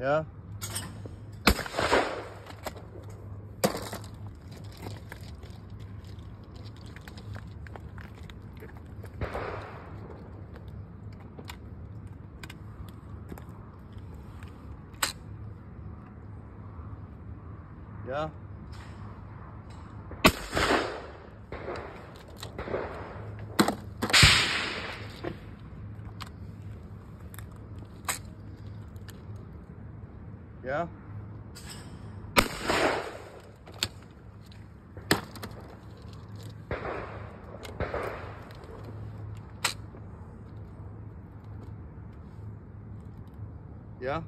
Yeah. Yeah. Yeah. Yeah.